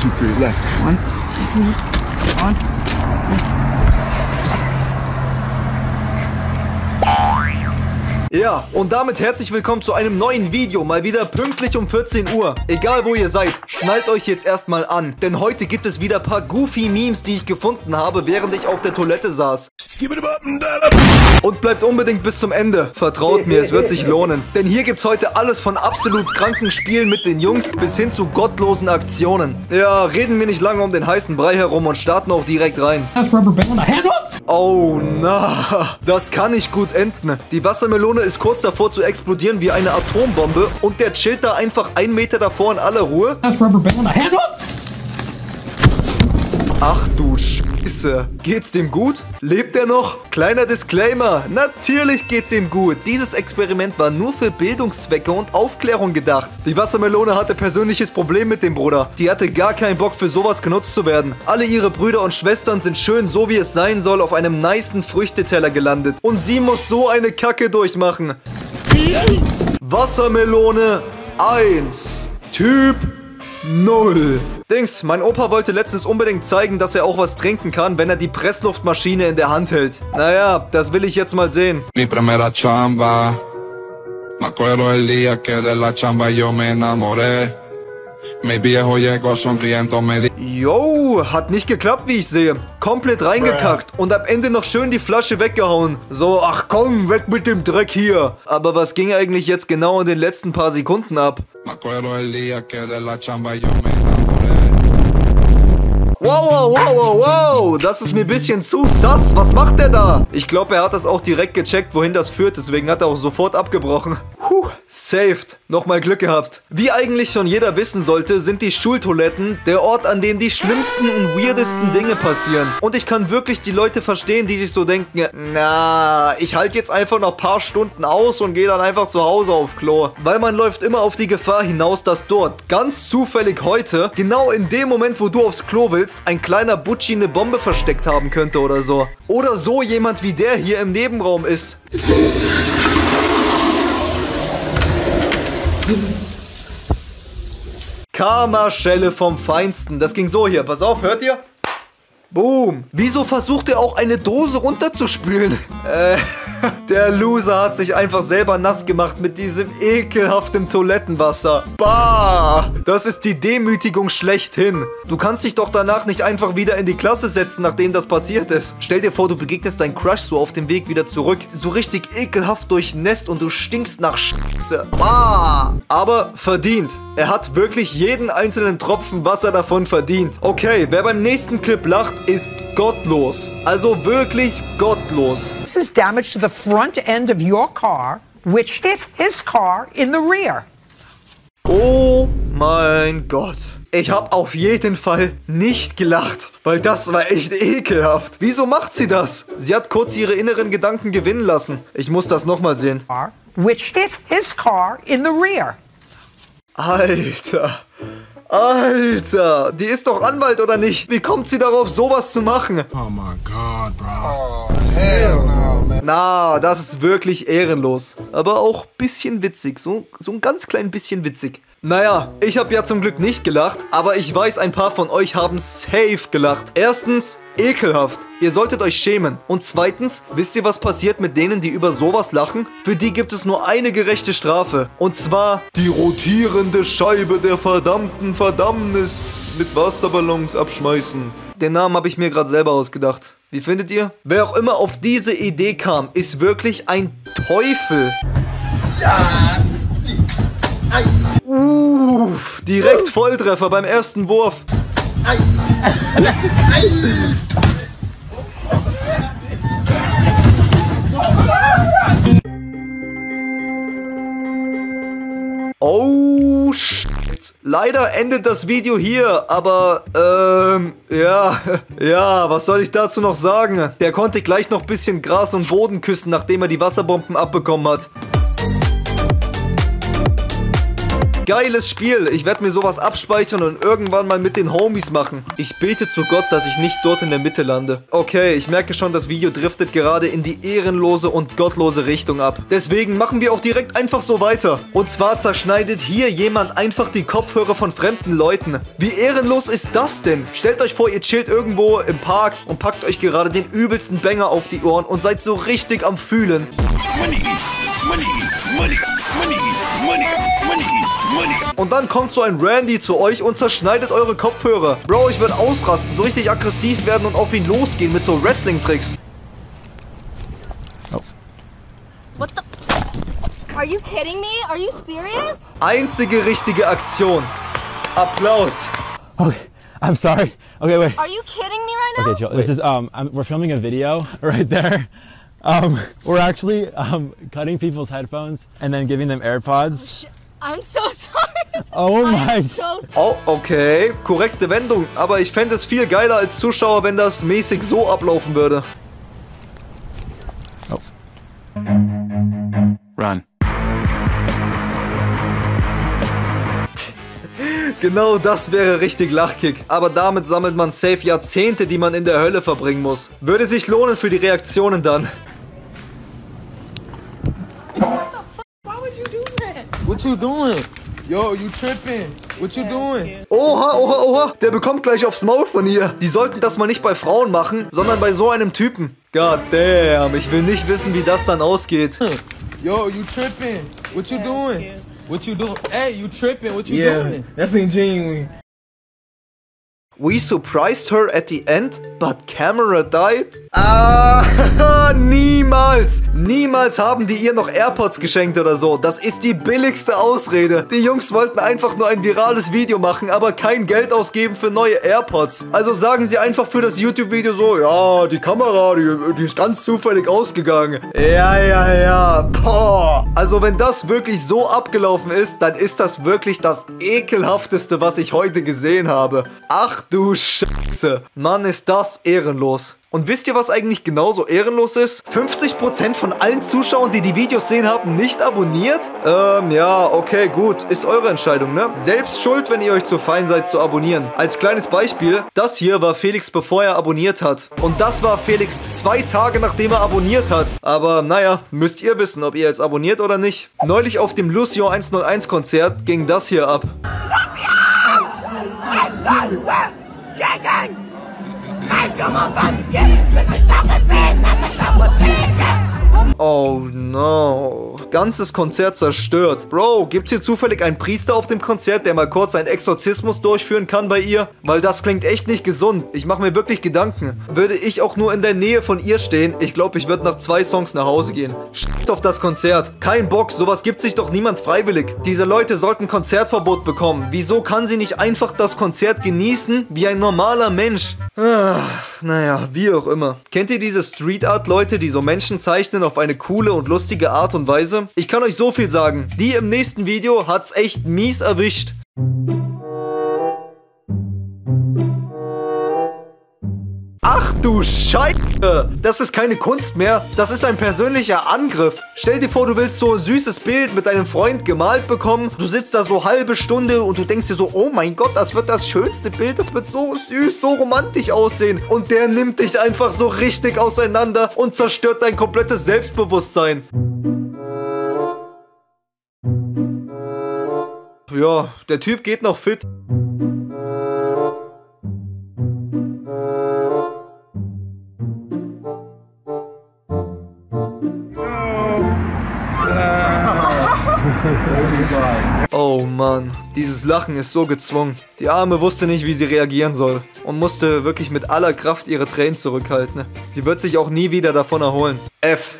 two, three, left. One, two, one. Ja, und damit herzlich willkommen zu einem neuen Video, mal wieder pünktlich um 14 Uhr. Egal wo ihr seid, schnallt euch jetzt erstmal an, denn heute gibt es wieder ein paar goofy Memes, die ich gefunden habe, während ich auf der Toilette saß. Und bleibt unbedingt bis zum Ende. Vertraut mir, es wird sich lohnen. Denn hier gibt's heute alles von absolut kranken Spielen mit den Jungs bis hin zu gottlosen Aktionen. Ja, reden wir nicht lange um den heißen Brei herum und starten auch direkt rein. That's rubber band. Oh na, das kann nicht gut enden. Die Wassermelone ist kurz davor zu explodieren wie eine Atombombe und der chillt da einfach einen Meter davor in aller Ruhe. Ach du Scheiße. Geht's dem gut? Lebt er noch? Kleiner Disclaimer. Natürlich geht's ihm gut. Dieses Experiment war nur für Bildungszwecke und Aufklärung gedacht. Die Wassermelone hatte persönliches Problem mit dem Bruder. Die hatte gar keinen Bock für sowas genutzt zu werden. Alle ihre Brüder und Schwestern sind schön so wie es sein soll auf einem nicen Früchteteller gelandet. Und sie muss so eine Kacke durchmachen. Wassermelone 1. Typ 0. Dings, mein Opa wollte letztens unbedingt zeigen, dass er auch was trinken kann, wenn er die Pressluftmaschine in der Hand hält. Naja, das will ich jetzt mal sehen. Mi primera chamba. Me acuerdo el día que de la chamba yo me enamoré. Mi viejo llegó sonriendo, me dijo. Yo, hat nicht geklappt, wie ich sehe. Komplett reingekackt und am Ende noch schön die Flasche weggehauen. So, ach komm, weg mit dem Dreck hier. Aber was ging eigentlich jetzt genau in den letzten paar Sekunden ab? Me acuerdo el día que de la chamba yo me. Wow, wow, wow, wow, wow, das ist mir ein bisschen zu sass. Was macht der da? Ich glaube, er hat das auch direkt gecheckt, wohin das führt. Deswegen hat er auch sofort abgebrochen. Puh, saved. Nochmal Glück gehabt. Wie eigentlich schon jeder wissen sollte, sind die Schultoiletten der Ort, an dem die schlimmsten und weirdesten Dinge passieren. Und ich kann wirklich die Leute verstehen, die sich so denken, na, ich halte jetzt einfach noch ein paar Stunden aus und gehe dann einfach zu Hause auf Klo. Weil man läuft immer auf die Gefahr hinaus, dass dort, ganz zufällig heute, genau in dem Moment, wo du aufs Klo willst, ein kleiner Butchi eine Bombe versteckt haben könnte oder so. Oder so jemand wie der hier im Nebenraum ist. Karma-Schelle vom Feinsten. Das ging so hier. Pass auf, hört ihr? Boom. Wieso versucht er auch eine Dose runterzuspülen? Äh, der Loser hat sich einfach selber nass gemacht mit diesem ekelhaften Toilettenwasser. Bah! Das ist die Demütigung schlechthin. Du kannst dich doch danach nicht einfach wieder in die Klasse setzen, nachdem das passiert ist. Stell dir vor, du begegnest deinen Crush so auf dem Weg wieder zurück. So richtig ekelhaft durchnässt und du stinkst nach Scheiße. Bah! Aber verdient. Er hat wirklich jeden einzelnen Tropfen Wasser davon verdient. Okay, wer beim nächsten Clip lacht, ist gottlos. Also wirklich gottlos. This is damage to the front end of your car, which hit his car in the rear. Oh mein Gott. Ich habe auf jeden Fall nicht gelacht, weil das war echt ekelhaft. Wieso macht sie das? Sie hat kurz ihre inneren Gedanken gewinnen lassen. Ich muss das nochmal sehen. Car, which hit his car in the rear. Alter. Alter, die ist doch Anwalt oder nicht? Wie kommt sie darauf, sowas zu machen? Oh my God, bro. Na, das ist wirklich ehrenlos. Aber auch bisschen witzig. So, so ein ganz klein bisschen witzig. Naja, ich habe ja zum Glück nicht gelacht, aber ich weiß, ein paar von euch haben safe gelacht. Erstens, ekelhaft. Ihr solltet euch schämen. Und zweitens, wisst ihr, was passiert mit denen, die über sowas lachen? Für die gibt es nur eine gerechte Strafe. Und zwar die rotierende Scheibe der verdammten Verdammnis mit Wasserballons abschmeißen. Den Namen habe ich mir gerade selber ausgedacht. Wie findet ihr? Wer auch immer auf diese Idee kam, ist wirklich ein Teufel. Uff, direkt Volltreffer beim ersten Wurf. Leider endet das Video hier, aber, ähm, ja, ja, was soll ich dazu noch sagen? Der konnte gleich noch ein bisschen Gras und Boden küssen, nachdem er die Wasserbomben abbekommen hat. Geiles Spiel. Ich werde mir sowas abspeichern und irgendwann mal mit den Homies machen. Ich bete zu Gott, dass ich nicht dort in der Mitte lande. Okay, ich merke schon, das Video driftet gerade in die ehrenlose und gottlose Richtung ab. Deswegen machen wir auch direkt einfach so weiter. Und zwar zerschneidet hier jemand einfach die Kopfhörer von fremden Leuten. Wie ehrenlos ist das denn? Stellt euch vor, ihr chillt irgendwo im Park und packt euch gerade den übelsten Banger auf die Ohren und seid so richtig am Fühlen. money, money, money, money, money. Und dann kommt so ein Randy zu euch und zerschneidet eure Kopfhörer. Bro, ich würde ausrasten, so richtig aggressiv werden und auf ihn losgehen mit so Wrestling-Tricks. What the? Are you kidding me? Are you serious? Einzige richtige Aktion. Applaus. Okay, I'm sorry. Okay, wait. Are you kidding me right now? Okay, Jill, this is um, I'm, we're filming a video right there. Um, we're actually um, cutting people's headphones and then giving them AirPods. I'm so sorry. Oh my! I'm so. Oh, okay. Korrekte Wendung. Aber ich fände es viel geiler als Zuschauer, wenn das mäßig so ablaufen würde. Run. Genau das wäre richtig Lachkick. Aber damit sammelt man safe Jahrzehnte, die man in der Hölle verbringen muss. Würde sich lohnen für die Reaktionen dann. What you doing? Yo, you tripping? What you doing? Oha, oha, oha. Der bekommt gleich aufs Maul von ihr. Die sollten das mal nicht bei Frauen machen, sondern bei so einem Typen. God damn, ich will nicht wissen, wie das dann ausgeht. Yo, you tripping? What you doing? What you doing? Hey, you tripping? What you doing? That's ingenuine. We surprised her at the end, but camera died? Ah, niemals! Niemals haben die ihr noch AirPods geschenkt oder so. Das ist die billigste Ausrede. Die Jungs wollten einfach nur ein virales Video machen, aber kein Geld ausgeben für neue AirPods. Also sagen sie einfach für das YouTube-Video so, ja, die Kamera, die, die ist ganz zufällig ausgegangen. Ja, ja, ja. Boah. Also wenn das wirklich so abgelaufen ist, dann ist das wirklich das ekelhafteste, was ich heute gesehen habe. Ach du Scheiße. Mann, ist das ehrenlos. Und wisst ihr, was eigentlich genauso ehrenlos ist? 50% von allen Zuschauern, die die Videos sehen, haben nicht abonniert? Ähm, ja, okay, gut. Ist eure Entscheidung, ne? Selbst schuld, wenn ihr euch zu fein seid zu abonnieren. Als kleines Beispiel, das hier war Felix, bevor er abonniert hat. Und das war Felix zwei Tage, nachdem er abonniert hat. Aber naja, müsst ihr wissen, ob ihr jetzt abonniert oder nicht. Neulich auf dem Lucio 101 Konzert ging das hier ab. digging! Make a again, get it, Mr. Stop it, saying nothing, so we'll take the Oh no. Ganzes Konzert zerstört. Bro, gibt's hier zufällig einen Priester auf dem Konzert, der mal kurz einen Exorzismus durchführen kann bei ihr? Weil das klingt echt nicht gesund. Ich mache mir wirklich Gedanken. Würde ich auch nur in der Nähe von ihr stehen, ich glaube, ich würde nach zwei Songs nach Hause gehen. Scheiß auf das Konzert. Kein Bock, sowas gibt sich doch niemand freiwillig. Diese Leute sollten Konzertverbot bekommen. Wieso kann sie nicht einfach das Konzert genießen wie ein normaler Mensch? Ah, naja, wie auch immer. Kennt ihr diese Street Art Leute, die so Menschen zeichnen auf eine coole und lustige Art und Weise? Ich kann euch so viel sagen. Die im nächsten Video hat's echt mies erwischt. Ach du Scheiße! Das ist keine Kunst mehr. Das ist ein persönlicher Angriff. Stell dir vor, du willst so ein süßes Bild mit deinem Freund gemalt bekommen. Du sitzt da so halbe Stunde und du denkst dir so, oh mein Gott, das wird das schönste Bild. Das wird so süß, so romantisch aussehen. Und der nimmt dich einfach so richtig auseinander und zerstört dein komplettes Selbstbewusstsein. Ja, der Typ geht noch fit. Oh Mann, dieses Lachen ist so gezwungen. Die Arme wusste nicht, wie sie reagieren soll und musste wirklich mit aller Kraft ihre Tränen zurückhalten. Sie wird sich auch nie wieder davon erholen. F.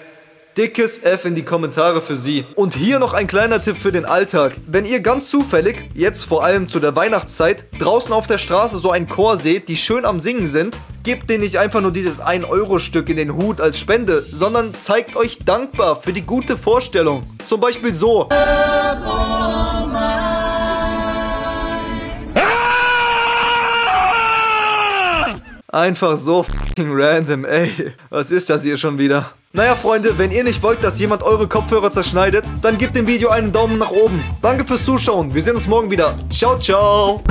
Dickes F in die Kommentare für sie. Und hier noch ein kleiner Tipp für den Alltag. Wenn ihr ganz zufällig, jetzt vor allem zu der Weihnachtszeit, draußen auf der Straße so einen Chor seht, die schön am Singen sind, gebt denen nicht einfach nur dieses 1-Euro-Stück in den Hut als Spende, sondern zeigt euch dankbar für die gute Vorstellung. Zum Beispiel so. Einfach so fucking random, ey. Was ist das hier schon wieder? Naja, Freunde, wenn ihr nicht wollt, dass jemand eure Kopfhörer zerschneidet, dann gebt dem Video einen Daumen nach oben. Danke fürs Zuschauen. Wir sehen uns morgen wieder. Ciao, ciao.